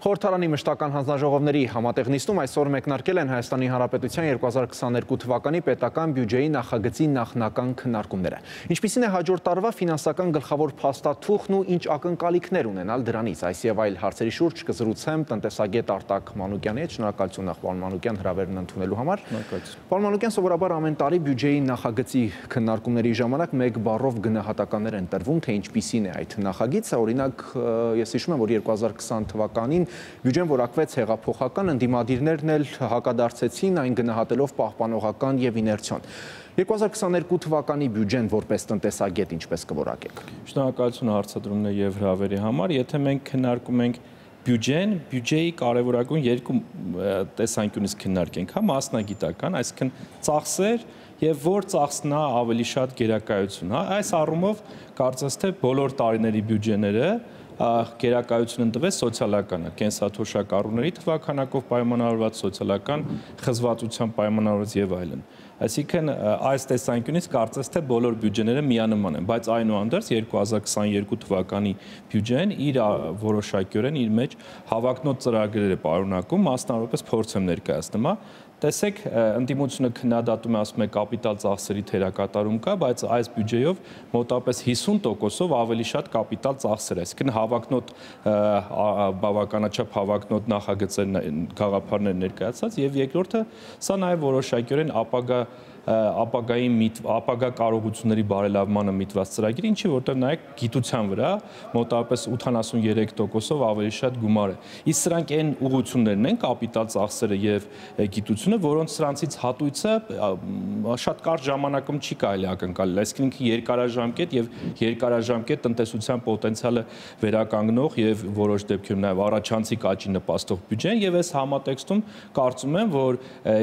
Խորհրդարանի մշտական հանձնաժողովների համատեղ նիստում այսօր մեկնարկել են Հայաստանի Հանրապետության 2022 թվականի պետական բյուջեի նախագծի նախնական քննարկումները։ Ինչպիսին է հաջորդ տարվա ֆինանսական գլխավոր փաստաթուղթն ու ինչ ակնկալիքներ ունենալ դրանից։ Այս եւ այլ հարցերի շուրջ կզրուցեմ տնտեսագետ Արտակ Մանուկյանի հետ։ Շնորհակալություն նախ պարոն Մանուկյան հրավերն ընդունելու համար։ Պարոն Մանուկյան, սովորաբար ամեն տարի բյուջեի նախագծի քննարկումների ժամանակ մեկ բառով գնահատականներ են տրվում, թե ինչպիսին է այդ նախագիծը։ Օրինակ, ես հիշում եմ, որ 2020 թվականին Բյուջեն որակվեց հեղափոխական, ընդդիմադիրներն էլ հակադարձեցին այն գնահատելով պահպանողական եւ իներցիոն։ 2022 թվականի բյուջեն որպես տնտեսագետ ինչպես կորակեք։ Շնորհակալություն հարցադրումն եւ հրավերի համար։ Եթե մենք քննարկում ենք բյուջեն, բյուջեի կարևորագույն երկու տեսանկյունից քննարկենք, հա մասնագիտական, այսինքն ծախսեր եւ որ ծախսն է ավելի շատ գերակայություն, հա այս առումով կարծես թե բոլոր տարիների բյուջեները գերակայություն ընտրվեց սոցիալականը, կենսաթոշակառուների թվականակով պայմանավորված սոցիալական խզվածության պայմանավորված եւ այլն։ Այսինքն այս տեսանկյունից կարծես թե բոլոր բյուջեները միանման են, բայց այնուհանդերձ 2022 թվականի բյուջեն իր որոշակիորեն իր մեջ հավակնոտ ծրագրեր է պարունակում, մասնավորապես փորձ եմ ներկայացնում, Տեսեք, ընդդիմությունը քննադատում է ասում է կապիտալ ծախսերի թերակատարում կա, բայց այս բյուջեով մոտապես 50%-ով ավելի շատ կապիտալ ծախսեր է, այսինքն հավակնոտ բավականաչափ հավակնոտ նախագծեր գաղափարներ ներկայացած եւ երկրորդը սա նաեւ որոշակիորեն ապագա ապագայի ապագա կարողությունների բարելավմանը միտված ծրագիր, ինչի որտեղ նայեք գիտության վրա մոտավորապես 83%-ով ավելի շատ գումար է։ Իսկ սրանք այն ուղություններն են կապիտալ ծախսերը եւ գիտությունը, որոնց սրանցից հատույցը շատ կարճ ժամանակում չի կարելի ակնկալել։ Այսինքն ինքը երկարաժամկետ եւ երկարաժամկետ տնտեսության պոտենցիալը վերականգնող եւ որոշ դեպքերում նաեւ առաջանցիկ աճի նպաստող բյուջե եւ այս համատեքստում կարծում եմ, որ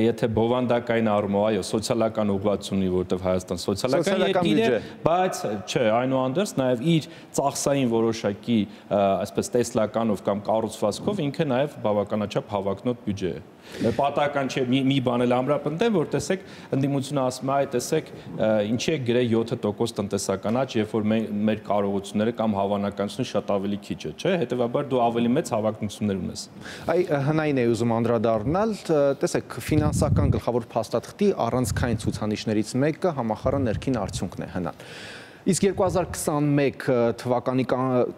եթե բովանդակային առումով, այո, սոցիալական սոցիալական ուղղվածություն ունի, որովհետև Հայաստան սոցիալական երկիր է, բայց չէ, այնուհանդերձ նաև իր ծախսային որոշակի, այսպես տեսլականով կամ կառուցվածքով ինքը նաև բավականաչափ հավակնոտ բյուջե է պատահական չէ մի մի բան էլ ամրապնդեմ, որ տեսեք ընդդիմությունը ասում է, այ տեսեք, ինչի է գրե 7% տնտեսական աճ, երբ որ մեր կարողությունները կամ հավանականությունը շատ ավելի քիչ է, չէ՞, հետեւաբար դու ավելի մեծ հավակնություններ ունես։ Այ հնային է ուզում անդրադառնալ, տեսեք, ֆինանսական գլխավոր փաստաթղթի առանցքային ցուցանիշներից մեկը համախառն ներքին արդյունքն է հնան։ Իսկ 2021 թվականի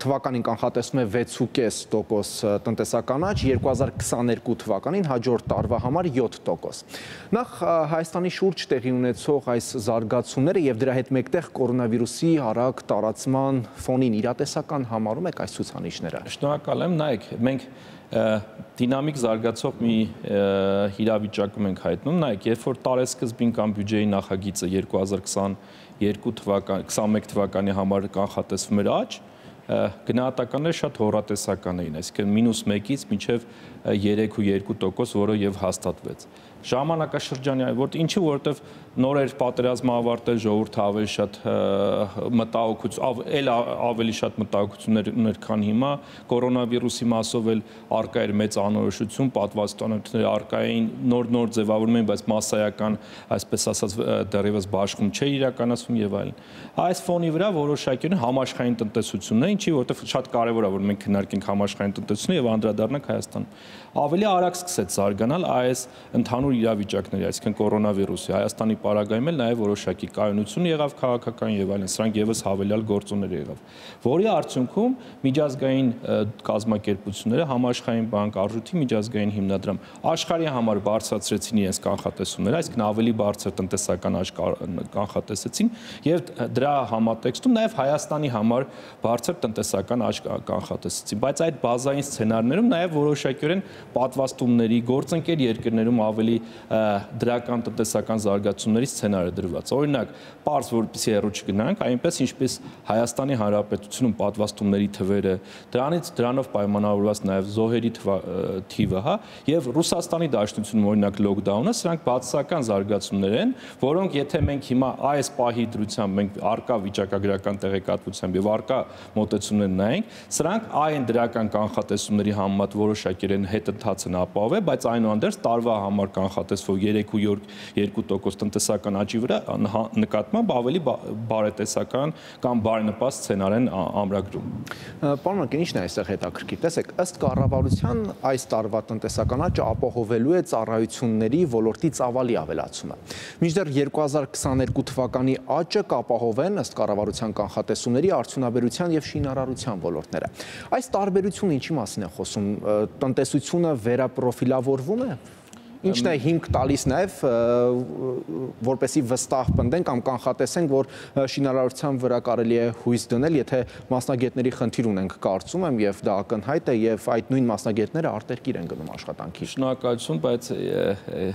թվականին կանխատեսվում է 6.5% տնտեսական աճ, 2022 թվականին հաջորդ տարվա համար 7%։ Նախ Հայաստանի շուրջ տեղի ունեցող այս զարգացումները եւ դրա հետ մեկտեղ կորոնավիրուսի արագ տարածման ֆոնին իրատեսական համարում եք այս ցուցանիշները։ Շնորհակալ եմ, նայեք, մենք դինամիկ զարգացող մի իրավիճակում ենք հայտնում, նայեք, երբ որ տարեսկզբին կամ բյուջեի նախագիծը 2022 թվական 21 թվականի համար կանխատեսվում էր աճ, գնահատականները շատ հորատեսական էին, այսինքն -1-ից մինչև 3.2%, որը եւ հաստատվեց ժամանակաշրջանի այ որ ինչի որովհետև նոր էր պատերազմը ավարտել ժողովուրդը ավելի շատ մտահոգություն էլ ավելի շատ մտահոգություններ ուներ քան հիմա կորոնավիրուսի մասով էլ արկա էր մեծ անորոշություն պատվաստանությունները արկա էին նոր նոր ձևավորում էին բայց massայական այսպես ասած դեռևս բաշխում չէ իրականացվում եւ այլն այս ֆոնի վրա որոշակիորեն համաշխարհային տնտեսությունն է ինչի որովհետև շատ կարեւոր է որ մենք քննարկենք համաշխարհային տնտեսությունը եւ անդրադառնանք Հայաստան ավելի արագ սկսեց զարգանալ այս ընդհանուր իրավիճակների, այսինքն կորոնավիրուսի, Հայաստանի պարագայում էլ նաև որոշակի կայունություն եղավ քաղաքական եւ այլն, սրանք եւս հավելյալ գործոններ եղավ, որի արդյունքում միջազգային կազմակերպությունները, համաշխարհային բանկ, արժույթի միջազգային հիմնադրամ աշխարհի համար բարձրացրեցին իրենց կանխատեսումները, այսինքն ավելի բարձր տնտեսական աճ կանխատեսեցին եւ դրա համատեքստում նաև Հայաստանի համար բարձր տնտեսական աճ կանխատեսեցին, բայց այդ բազային սցենարներում նաև որոշակիորեն պատվաստումների գործընկեր երկրներում ավելի դրական տնտեսական զարգացումների սցենար է դրված։ Օրինակ, པարզ որպեսի հեռու չգնանք, այնպես ինչպես Հայաստանի Հանրապետությունում պատվաստումների թվերը, դրանից դրանով պայմանավորված նաև զոհերի թիվը, հա, եւ Ռուսաստանի Դաշնությունում օրինակ լոկդաունը, սրանք բացասական զարգացումներ են, որոնք եթե մենք հիմա այս պահի դրությամբ մենք արկա վիճակագրական տեղեկատվությամբ եւ արկա մոտեցումներ նայենք, սրանք այն դրական կանխատեսումների համեմատ որոշակի են հետընթաց են ապահովել, բայց այնուհանդերձ տարվա համար կանխատեսվող 3.2% տնտեսական աճի վրա նկատմամբ ավելի բարետեսական կամ բարենպաստ սցենար են ամրագրում։ Պարոն Մակին, ի՞նչն է այստեղ հետաքրքիր։ Տեսեք, ըստ կառավարության այս տարվա տնտեսական աճը ապահովելու է ծառայությունների ոլորտի ծավալի ավելացումը։ Մինչդեռ 2022 թվականի աճը կապահովեն ըստ կառավարության կանխատեսումների արդյունաբերության եւ շինարարության ոլորտները։ Այս տարբերությունը ինչի մասին է խոսում։ Տնտեսությունը վերապրոֆիլավորվում է ինչն է հիմք տալիս նաև որպեսի վստահ պնդենք կամ կանխատեսենք, որ շինարարության վրա կարելի է հույս դնել, եթե մասնագետների խնդիր ունենք, կարծում եմ, եւ դա ակնհայտ է եւ այդ նույն մասնագետները արտերկիր են գնում աշխատանքի։ Շնորհակալություն, բայց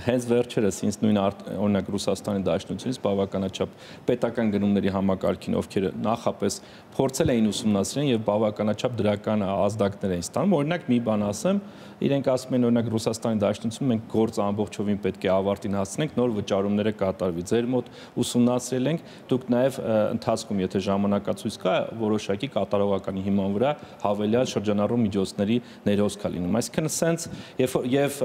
հենց վերջերս ինձ նույն օրինակ Ռուսաստանի Դաշնությունից բավականաչափ պետական գնումների համակարգին, ովքեր նախապես փորձել էին ուսումնասիրեն եւ բավականաչափ դրական ազդակներ էին ստանում։ Օրինակ մի բան ասեմ, իրենք ասում են օրինակ Ռուսաստանի Դաշնությունում մենք գործ ամբողջովին պետք է ավարտին հասցնենք, նոր վճարումները կատարվի։ Ձեր մոտ ուսումնասիրել ենք, դուք նաև ընթացքում, եթե ժամանակացույց կա, որոշակի կատարողականի հիման վրա հավելյալ շրջանառու միջոցների ներոս կա լինում։ Այսինքն սենց եւ եւ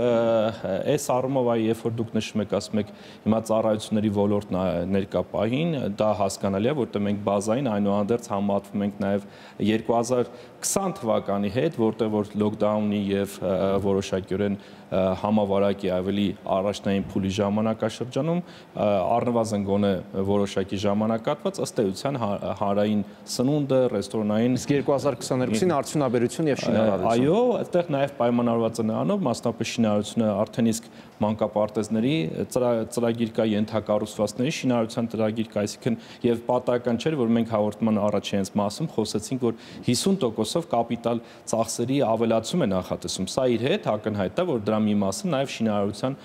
այս առումով այ երբ որ դուք նշում եք, ասում եք հիմա ծառայությունների ոլորտն ներկա պահին, դա հասկանալի է, որտեղ մենք բազային այնուհանդերձ համատվում ենք նաև 2020 թվականի հետ, որտեղ որ լոկդաունի եւ որոշակյորեն որոշակիորեն համավարակի ավելի առաջնային փուլի ժամանակաշրջանում առնվազն գոնե որոշակի ժամանակատված ըստ էության հարային սնունդը, ռեստորանային իսկ 2022-ին արդյունաբերություն եւ շինարարություն։ Այո, այդտեղ նաև պայմանավորված է նրանով, մասնապես շինարարությունը արդեն իսկ մանկապարտեզների ծրագիր կա ենթակառուցվածքների շինարարության ծրագիր կա, այսինքն եւ պատահական չէր, որ մենք հաղորդման առաջին մասում խոսեցինք, որ 50%-ով կապիտալ ծախսերի ավելացում է նախատեսում։ Սա իր հետ ակնհայտ է, որ դրա մի մասը նաեւ շինարարության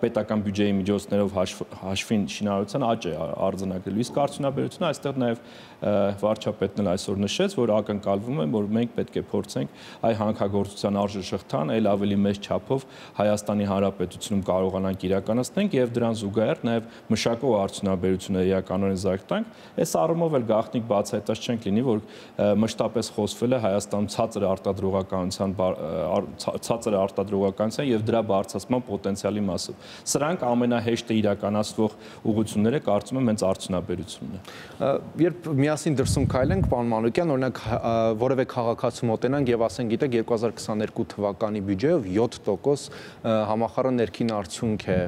պետական բյուջեի միջոցներով հաշվին շինարարության աճ է արձանագրելու։ Իսկ արդյունաբերությունը այստեղ նաեւ վարչապետն էլ այսօր նշեց, որ ակնկալվում է, որ մենք պետք է փորձենք այ հանքագործության արժեշղթան այլ ավելի մեծ չափով Հայաստանի Հանրապետությունում կարողանանք իրականացնենք եւ դրան զուգահեռ նաեւ մշակող արդյունաբերությունը իրականորեն զարգ տանք։ Այս առումով էլ գաղտնիք բացահայտած չենք լինի, որ մշտապես խոսվել է Հայաստանում ցածր արտադրողականության ցածր արտադրողականության եւ դրա բարձրացման պոտենցիալի մասով։ Սրանք ամենահեշտը իրականացվող ուղղությունները կարծում եմ հենց արդյունաբերությունն է։ Երբ միասին դրսում քայլենք, պարոն Մանուկյան, օրինակ որևէ քաղաքացու մոտենանք եւ ասենք, գիտեք 2022 թվականի բյուջեով 7% համախառն ներքին արդյունք է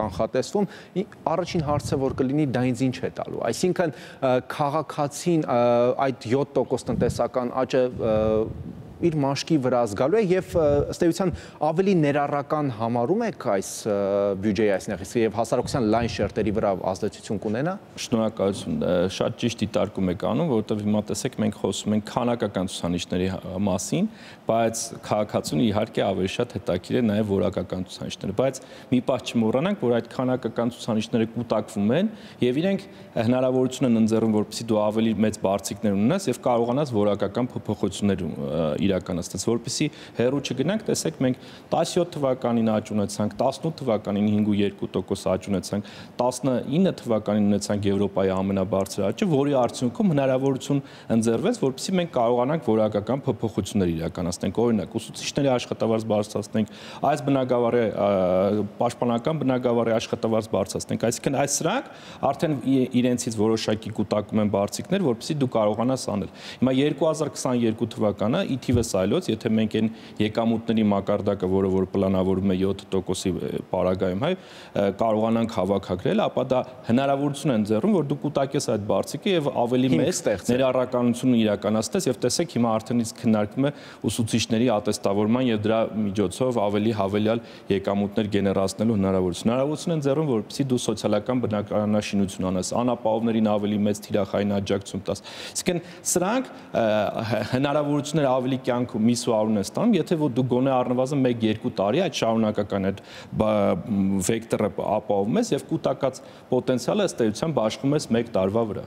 կանխատեսվում, առաջին հարցը որ կլինի դա ինձ ինչ է տալու։ Այսինքն քաղաքացին այդ 7% տնտեսական աճը իր մաշկի վրա զգալու է եւ ըստ էության ավելի ներառական համարում եք այս բյուջեի այս նեղիսը եւ հասարակության լայն շերտերի վրա ազդեցություն կունենա։ Շնորհակալություն։ Շատ ճիշտ դիտարկում եք անում, որովհետեւ հիմա տեսեք մենք խոսում ենք քանակական ցուցանիշների մասին, բայց քաղաքացուն իհարկե ավելի շատ հետաքրիր է նաեւ որակական ցուցանիշները, բայց մի պահ չմոռանանք, որ այդ քանակական ցուցանիշները կուտակվում են եւ իրենք հնարավորություն են ընձեռում, որպեսզի դու ավելի մեծ բարձիկներ ունենաս եւ կարողանաս որակական փոփոխություններ իրականացնեց, որպեսզի հերո չգնանք, տեսեք մենք 17 թվականին աճ ունեցանք, 18 թվականին 5.2% աճ ունեցանք, 19 թվականին ունեցանք Եվրոպայի ամենաբարձր աճը, որի արդյունքում հնարավորություն ընձեռվեց, որպեսզի մենք կարողանանք որակական փոփոխություններ իրականացնենք, օրինակ ուսուցիչների աշխատավարձ բարձրացնենք, այս բնակավարի պաշտպանական բնակավարի աշխատավարձ բարձրացնենք, այսինքն այս սրանք արդեն իրենցից որոշակի կൂട്ടակում են բարձիկներ, որպեսզի դու կարողանաս անել։ Հիմա 2022 թվականը ի թիվ թիվս այլոց, եթե մենք այն եկամուտների մակարդակը, որը որ պլանավորում է 7%-ի պարագայում, հայ, կարողանանք հավաքագրել, ապա դա հնարավորություն է ընձեռում, որ դու կուտակես այդ բարձիկը եւ ավելի մեծ ներառականություն իրականացնես եւ տեսեք հիմա արդեն իսկ քննարկվում է ուսուցիչների ատեստավորման եւ դրա միջոցով ավելի հավելյալ եկամուտներ գեներացնելու հնարավորություն։ Հնարավորություն են ձեռում, որպեսզի դու սոցիալական բնակարանաշինություն անես, անապահովներին ավելի մեծ թիրախային աջակցություն տաս։ Իսկն սրանք հնարավորություններ ավելի կյանքում միսու արուն է ստանում, եթե որ դու գոնե առնվազն 1-2 տարի այդ շարունակական այդ վեկտորը ապահովում ես եւ կൂട്ടակած պոտենցիալը ըստ էության բաշխում ես 1 տարվա վրա։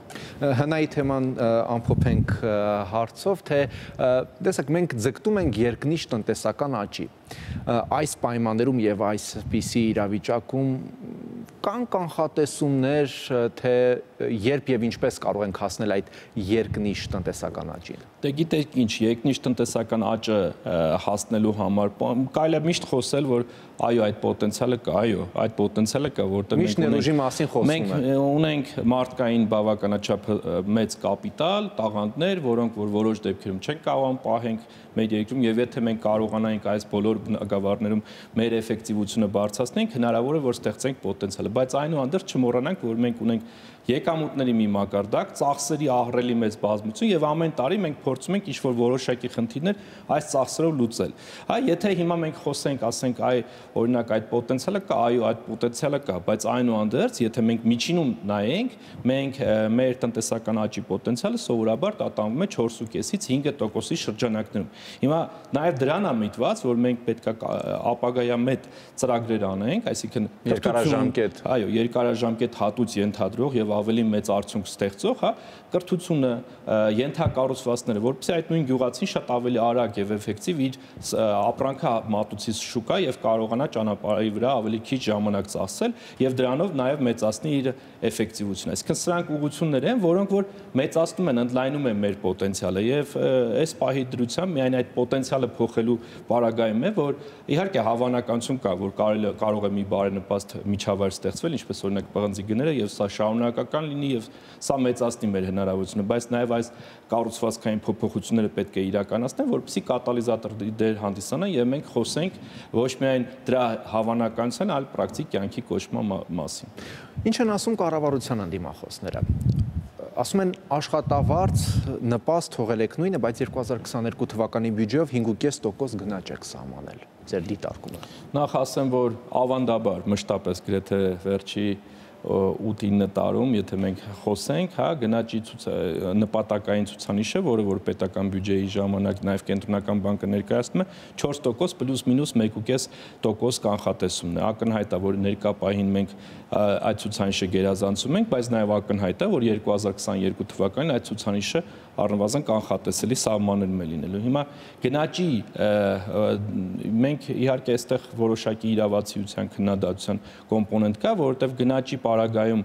Հնայի թեման ամփոփենք հարցով, թե տեսեք մենք ձգտում ենք երկնիշ տնտեսական աճի։ Այս պայմաններում եւ այսպիսի իրավիճակում կան կանխատեսումներ, թե երբ եւ ինչպես կարող ենք հասնել այդ երկնիշ տնտեսական աճին։ Դե գիտեք ինչ, երկնիշ տնտեսական աճը հասնելու համար կարելի է միշտ խոսել, որ այո, այդ պոտենցիալը կա, այո, այդ պոտենցիալը կա, որտեղ մենք ունենք մասին խոսում մենք ունենք մարդկային բավականաչափ մեծ կապիտալ, տաղանդներ, որոնք որ որոշ դեպքերում չեն կարողանում պահենք մեր երկրում եւ եթե մենք կարողանայինք այս բոլոր բնակավարներում մեր էֆեկտիվությունը բարձրացնենք, հնարավոր է որ ստեղծենք պոտենցիալը, բայց այնուհանդերձ չմոռանանք, որ մենք ունենք եկամուտների մի մակարդակ, ծախսերի ահռելի մեծ բազմություն եւ ամեն տարի մենք փորձում ենք ինչ-որ որոշակի խնդիրներ այս ծախսերով լուծել։ Այ եթե հիմա մենք խոսենք, ասենք, այ օրինակ այդ պոտենցիալը կա, այո, այդ պոտենցիալը կա, բայց այնուհանդերձ, եթե մենք միջինում նայենք, մենք մեր տնտեսական աճի պոտենցիալը սովորաբար տատանվում է 4.5-ից 5%-ի շրջանակներում։ Հիմա նաեւ դրան է միտված, որ մենք պետքա ապագայամետ ծրագրեր անենք, այսինքն երկարաժամկետ, այո, երկարաժամկետ հատուց ենթադրող եւ ավելի մեծ արդյունք ստեղծող, հա, կրթությունը, ենթակառուցվածքները, որովհետեւ այդ նույն գյուղացին շատ ավելի արագ եւ էֆեկտիվ իր ապրանքը մատուցի շուկա եւ կարողանա ճանապարհի վրա ավելի քիչ ժամանակ ծախսել եւ դրանով նաեւ մեծացնի իր էֆեկտիվությունը։ Այսինքն սրանք ուղղություններ են, որոնք որ մեծացնում են, ընդլայնում են մեր պոտենցիալը եւ այս պահի դրությամբ միայն այդ պոտենցիալը փոխելու բարագայում է, որ իհարկե հավանականություն կա, որ կարելի կարող է մի բարենպաստ միջավայր ստեղծվել, ինչպես օրինակ պղնձի գները եւ սա շարունակական լինի եւ սա մեծացնի մեր հնարավորությունը, բայց նաեւ այս կառուցվածքային փոփոխությունները պետք է իրականացնեն, որպեսզի կատալիզատոր դեր հանդիսանան եւ մենք խոսենք ոչ միայն դրա հավանականության, այլ պրակտիկ կյանքի կոչման մասին։ Ինչ են ասում կառավարության անդիմախոսները ասում են աշխատավարձ նպաստ թողել եք նույնը, բայց 2022 թվականի բյուջեով 5.5% գնաճ եք սահմանել ձեր դիտարկումը։ Նախ ասեմ, որ ավանդաբար մշտապես գրեթե վերջի 8-9 տարում, եթե մենք խոսենք, հա, գնաճի նպատակային ցուցանիշը, որը որ պետական բյուջեի ժամանակ նաև կենտրոնական բանկը ներկայացնում է 4% պլյուս մինուս 1.5% կանխատեսումն է։ Ակնհայտ է, որ ներկա պահին մենք այդ ցուցանիշը գերազանցում ենք, բայց նաև ակնհայտ է, որ 2022 թվականին այդ ցուցանիշը առնվազն կանխատեսելի սահմաններում է լինելու։ Հիմա գնաճի մենք իհարկե այստեղ որոշակի իրավացիության քննադատության կոմպոնենտ կա, որովհետև գնաճի պարագայում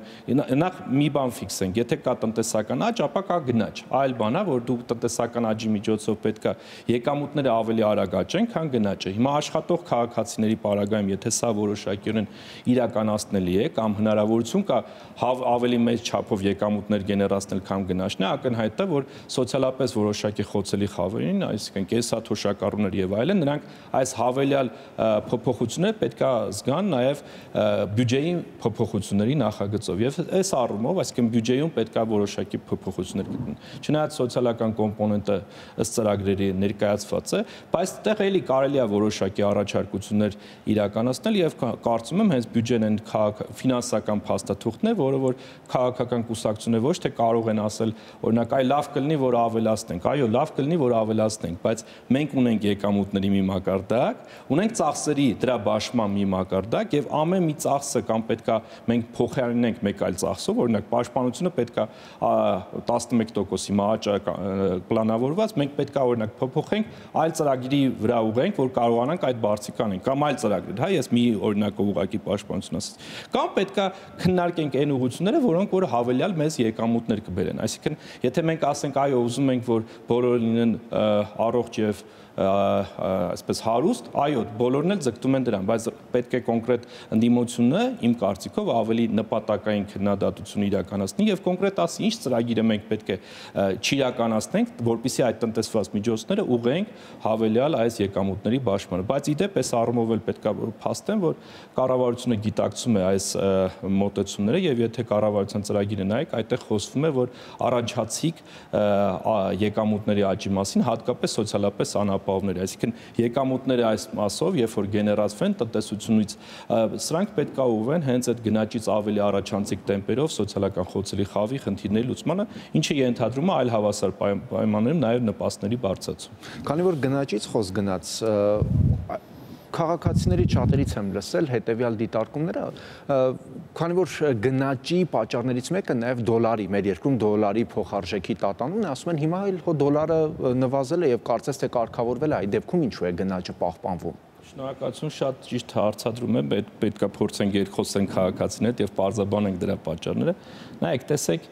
նախ մի բան ֆիքսենք, եթե կա տնտեսական աճ, ապա կա գնաճ։ Այլ բան է, որ դու տնտեսական աճի միջոցով պետքա եկամուտները ավելի արագ աճեն, քան գնաճը։ Հիմա աշխատող քաղաքացիների պարագայում, եթե սա որոշակիորեն իրականացնելի է կամ հնարավորություն կա ավելի մեծ չափով եկամուտներ գեներացնել, քան գնաճն է, ակնհայտ է, որ սոցիալապես որոշակի խոցելի խավերին, այսինքն կեսաթոշակառուներ եւ այլն, նրանք այս հավելյալ փոփոխությունները պետքա զգան նաեւ բյուջեի փոփոխությունների նախագծով եւ այս առումով, այսինքն բյուջեում պետքա որոշակի փոփոխություններ գտնեն։ Չնայած սոցիալական կոմպոնենտը ըստ ծրագրերի ներկայացված է, բայց այդտեղ էլի կարելի է որոշակի առաջարկություններ իրականացնել եւ կարծում եմ հենց բյուջեն են ֆինանսական փաստաթուղթն է, որը որ քաղաքական կուսակցությունները ոչ թե կարող են ասել, օրինակ, այ լավ կլինի որ ավելացնենք։ Այո, լավ կլինի, որ ավելացնենք, բայց մենք ունենք եկամուտների մի մակարդակ, ունենք ծախսերի դրա բաշխման մի մակարդակ եւ ամեն մի ծախսը կամ պետքա մենք փոխարինենք մեկ այլ ծախսով, օրինակ պաշտպանությունը պետքա 11%-ի մաճ պլանավորված, մենք պետքա օրինակ փոփոխենք, այլ ծրագրի վրա ուղենք, որ կարողանանք այդ բարձիկ անենք, կամ այլ ծրագրեր, հա, ես մի օրինակով ուղակի պաշտպանություն ասած։ Կամ պետքա քննարկենք այն ուղությունները, որոնք որ հավելյալ մեզ եկամուտներ կբերեն։ Այսինքն, եթե մենք ասենք այո, ուզում ենք, որ բոլորը լինեն առողջ եւ այսպես հարուստ, այո, բոլորն էլ ձգտում են դրան, բայց պետք է կոնկրետ ընդդիմությունը իմ կարծիքով ավելի նպատակային քննադատություն իրականացնի եւ կոնկրետ ասի ինչ ծրագիրը մենք պետք է չիրականացնենք, որpիսի այդ տնտեսված միջոցները ուղենք հավելյալ այս եկամուտների բաշխմանը։ Բայց իդեպ այս առումով էլ պետք է փաստեմ, որ կառավարությունը գիտակցում է այս մոտեցումները եւ եթե կառավարության ծրագիրը նայեք, այդտեղ խոսվում է, որ առաջացիկ եկամուտների աճի մասին հատկապես սոցիալապես անապահովների, այսինքն եկամուտները այս մասով, երբ որ գեներացվեն տնտեսությունից, սրանք պետք է ուղղվեն հենց այդ գնաճից ավելի առաջանցիկ տեմպերով սոցիալական խոցելի խավի խնդիրների լուծմանը, ինչը ենթադրում է այլ հավասար պայմաններում նաև նպաստների բարձրացում։ Քանի որ գնաճից խոս գնաց, քաղաքացիների շատերից եմ լսել հետեւյալ դիտարկումները, քանի որ գնաճի պատճառներից մեկը նաև դոլարի, մեր երկրում դոլարի փոխարժեքի տատանումն է, ասում են հիմա էլ հո դոլարը նվազել է եւ կարծես թե կարգավորվել է, այդ դեպքում ինչու է գնաճը պահպանվում։ Շնորհակալություն, շատ ճիշտ հարցադրում եմ, պետք պետքա փորձենք երկխոսենք քաղաքացիների հետ եւ բարձաբանենք դրա պատճառները։ Նայեք, տեսեք,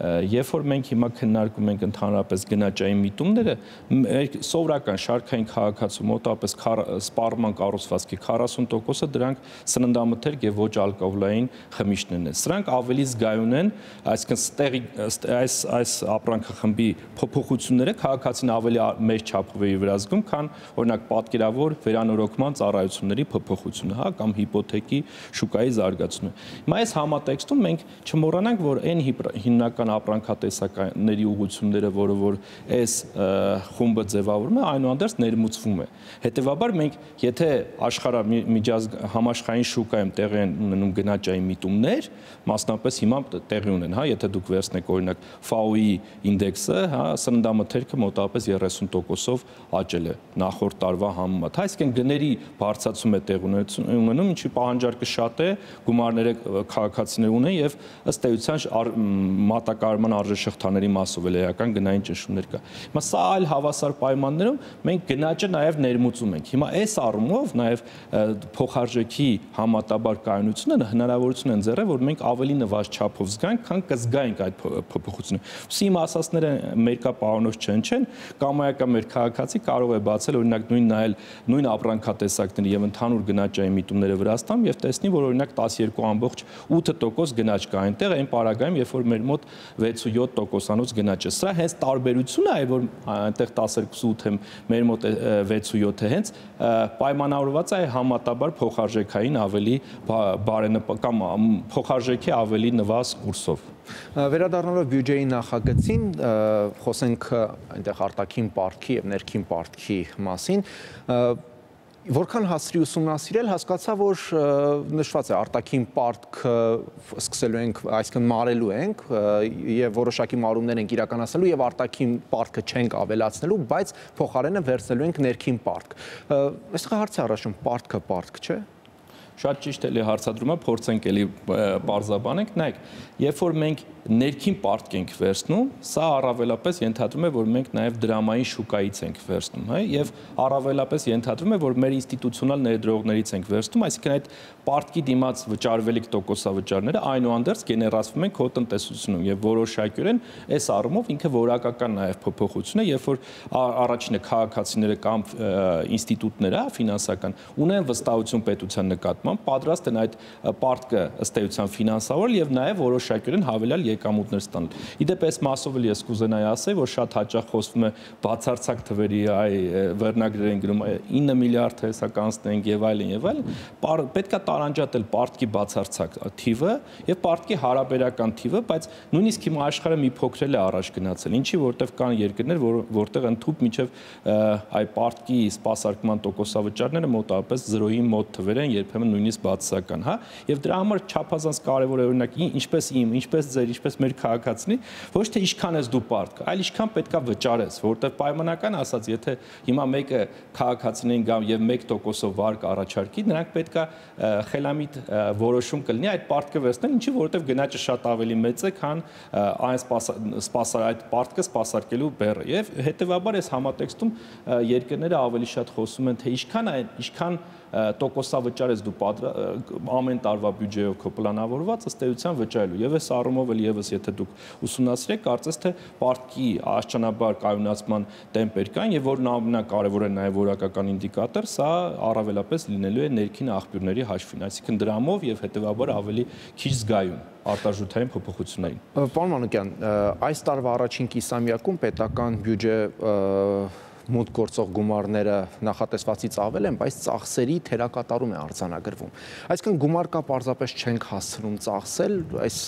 երբ որ մենք հիմա քննարկում ենք ընդհանրապես գնաճային միտումները, սովորական շարքային քաղաքացու մոտապես սպառման կառուցվածքի 40%-ը դրանք սննդամթերք եւ ոչ ալկոհոլային խմիչքներն են։ Սրանք ավելի զգայուն են, այսինքն ստեղի այս այս ապրանքախմբի փոփոխությունները քաղաքացին ավելի մեծ չափով է վրա զգում, քան օրինակ պատկերավոր վերանորոգման ծառայությունների փոփոխությունը, հա, կամ հիպոթեկի շուկայի զարգացումը։ Հիմա այս համատեքստում մենք չմոռանանք, որ այն հիմնական ապրանքատեսականների ուղությունները, որը որ այս խումբը ձևավորում է, այնուհանդերձ ներմուծվում է։ Հետևաբար մենք, եթե աշխարհ միջազգ համաշխարհային շուկայում տեղի են ունենում գնաճային միտումներ, մասնապես հիմա տեղի ունեն, հա, եթե դուք վերցնեք օրինակ FAO-ի ինդեքսը, հա, սննդամթերքը մոտավորապես 30%-ով աճել է նախորդ տարվա համեմատ։ Հա, այսինքն գների բարձրացում է տեղ ունենում, ինչի պահանջարկը շատ է, գումարները քաղաքացիներ ունեն եւ ըստ էության մատակարարման արժեշղթաների մասով էլ էական գնային ճնշումներ կա։ Հիմա սա այլ հավասար պայմաններում մենք գնաճը նաեւ ներմուծում ենք։ Հիմա այս առումով նաեւ փոխարժեքի համատաբար կայունությունը հնարավորություն են ձեռել, որ մենք ավելի նվազ չափով զգանք, քան կզգայինք այդ փոփոխությունը։ Ուսի իմ ասածները մերկա պահանջ չեն, չեն, կամայական մեր քաղաքացի կարող է բացել օրինակ նույն նայել նույն ապրանքատեսակների եւ ընդհանուր գնաճային միտումները Վրաստանում եւ տեսնի, որ օրինակ 12.8% գնաճ կա այնտեղ այն պարագայում, երբ որ մեր մոտ 6-7%-անոց գնաճ է։ Սա հենց տարբերությունը է, որ այնտեղ 12.8-ը մեր մոտ 6-7-ը հենց պայմանավորված է համատաբար փոխարժեքային ավելի բարենպ կամ փոխարժեքի ավելի նվազ կուրսով։ Վերադառնալով բյուջեի նախագծին, խոսենք այնտեղ արտաքին պարտքի եւ ներքին պարտքի մասին, Որքան հասցրի ուսումնասիրել, հասկացա, որ նշված է արտաքին պարտքը սկսելու ենք, այսինքն մարելու ենք եւ որոշակի մարումներ ենք իրականացնելու եւ արտաքին պարտքը չենք ավելացնելու, բայց փոխարենը վերցնելու ենք ներքին պարտք։ Այստեղ հարց է առաջում, պարտքը պարտք չէ՞ շատ ճիշտ էլի հարցադրումը փորձենք էլի բարձաբանենք նայեք երբ որ մենք ներքին պարտք ենք վերցնում, սա առավելապես ենթադրում է, որ մենք նաև դրամային շուկայից ենք վերցնում, հա, եւ առավելապես ենթադրում է, որ մեր ինստիտուցիոնալ ներդրողներից ենք վերցնում, այսինքն այդ պարտքի դիմաց վճարվելիք տոկոսավճարները այնուհանդերձ գեներացվում են քո տնտեսությունում եւ որոշակյորեն այս առումով ինքը որակական նաև փոփոխություն է, երբ որ առաջինը քաղաքացիները կամ ինստիտուտները ֆինանսական ունեն վստահություն պետության նկատմամբ, պատրաստ են այդ պարտքը ըստ էության ֆինանսավորել եւ նաև որոշակյորեն հավելյալ եկամուտներ ստանալ։ Իդեպ այս մասով էլ ես կուզենայի ասել, որ շատ հաճախ խոսվում է բացարձակ թվերի այ վերնագրերեն գրում 9 միլիարդ հեսա կանցնենք եւ այլն եւ այլն, պետքա տարանջատել պարտքի բացարձակ թիվը եւ պարտքի հարաբերական թիվը, բայց նույնիսկ հիմա աշխարհը մի փոքրել է առաջ գնացել։ Ինչի որտեվ կան երկրներ, որ որտեղ ընդհուպ միջև այ պարտքի սպասարկման տոկոսավճարները մոտավորապես 0-ի մոտ թվեր են, երբեմն նույնիսկ բացասական, հա։ Եվ դրա համար չափազանց կարևոր է օրինակ ինչպես իմ, ինչպես ձեր, ինչպես մեր քաղաքացնի, ոչ թե ինչքան ես դու պարտք, այլ ինչքան պետքա վճարես, որովհետև պայմանական ասած, եթե հիմա մեկը քաղաքացիներին գամ եւ 1%-ով վարկ առաջարկի, նրանք պետքա խելամիտ որոշում կլինի այդ պարտքը վերցնել, ինչի որովհետև գնաճը շատ ավելի մեծ է, քան այն սպասար այդ պարտքը սպասարկելու բեռը։ Եվ հետեւաբար այս համատեքստում երկրները ավելի շատ խոսում են թե ինչքան այն ինչքան տոկոսավճար ես դու ամեն տարվա բյուջեով քո պլանավորված ըստ էության վճարելու։ Եվ այս առումով էլ եւս եթե դուք ուսումնասիրեք, կարծես թե պարտքի աշճանաբար կայունացման տեմպեր կան եւ որն ամենակարևորը նաեւ որակական ինդիկատոր, սա առավելապես լինելու է ներքին աղբյուրների հաշվին, այսինքն դրամով եւ հետեւաբար ավելի քիչ զգայուն արտարժութային փոփոխություններին։ Պարոն Մանուկյան, այս տարվա առաջին կիսամյակում պետական բյուջե մուտք գործող գումարները նախատեսվածից ավել են, բայց ծախսերի թերակատարում է արձանագրվում։ Այսինքն գումար կա պարզապես չենք հասցնում ծախսել, այս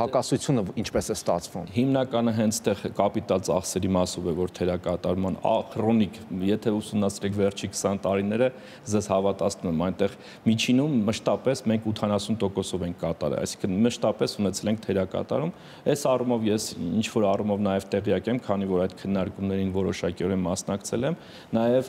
հակասությունը ինչպես է ստացվում։ Հիմնականը հենց տեղ կապիտալ ծախսերի մասով է, որ թերակատարման քրոնիկ, եթե ուսումնասիրեք վերջի 20 տարիները, ձեզ հավատացնում եմ, այնտեղ միջինում մշտապես մենք 80%-ով ենք կատարել, այսինքն մշտապես ունեցել ենք թերակատարում։ Այս առումով ես ինչ որ առումով նաև տեղյակ եմ, քանի որ այդ քննարկումներին որոշակիորեն մաս մասնակցել եմ, նաև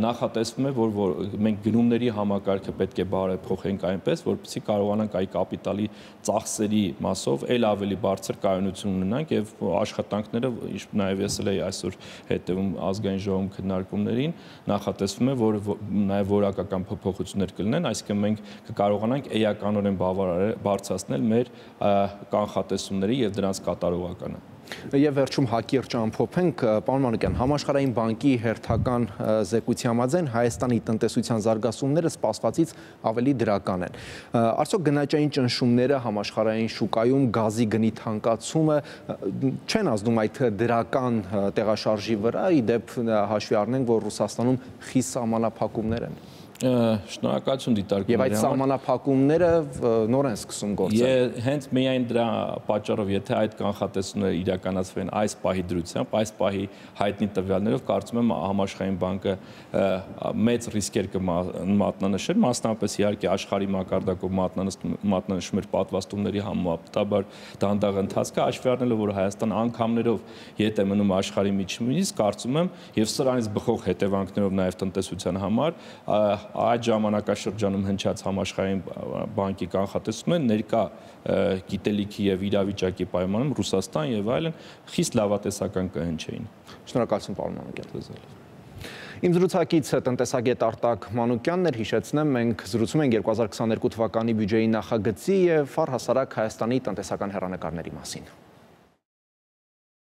նախատեսվում է, որ, որ մենք գնումների համակարգը պետք է բարեփոխենք այնպես, որպեսզի կարողանանք այ կապիտալի ծախսերի մասով ել ավելի բարձր կայունություն ունենանք եւ աշխատանքները նաև ես էլ էի այսօր հետևում ազգային ժողովում քննարկումներին, նախատեսվում է, որ նաև որակական փոփոխություններ կլինեն, այսինքն մենք կկարողանանք էականորեն բարձրացնել մեր կանխատեսումների եւ դրանց կատարողականը։ Եվ վերջում հակիրճ ամփոփենք, պարոն Մանուկյան, համաշխարհային բանկի հերթական զեկույցի համաձայն Հայաստանի տնտեսության զարգացումները սպասվածից ավելի դրական են։ Արդյոք գնաճային ճնշումները համաշխարհային շուկայում գազի գնի թանկացումը չեն ազդում այդ դրական տեղաշարժի վրա, ի դեպ հաշվի առնենք, որ Ռուսաստանում խիստ սահմանափակումներ են։ Շնորհակալություն դիտարկումների համար։ Եվ այդ սահմանափակումները նոր են սկսում գործել։ Հենց միայն դրա պատճառով, եթե այդ կանխատեսումները իրականացվեն այս պահի դրությամբ, այս պահի հայտնի տվյալներով, կարծում եմ համաշխարհային բանկը մեծ ռիսկեր կմատնանշեր, մասնավորապես իհարկե աշխարհի մակարդակով մատնանշում էր պատվաստումների համապատասխան դանդաղ ընթացքը, հաշվի առնելով, որ Հայաստան անգամներով ետ է մնում աշխարհի միջինից, կարծում եմ, եւ սրանից բխող հետևանքներով նաեւ տնտեսության համար այդ ժամանակաշրջանում հնչած համաշխարհային բանկի կանխատեսումը ներկա գիտելիքի եւ իրավիճակի պայմանում Ռուսաստան եւ այլն խիստ լավատեսական կհնչեին։ Շնորհակալություն պարոն Մանուկյան։ Իմ զրուցակիցը տնտեսագետ Արտակ Մանուկյանն էր, հիշեցնեմ, մենք զրուցում ենք 2022 թվականի բյուջեի նախագծի եւ առհասարակ Հայաստանի տնտեսական հերանեկարների մասին։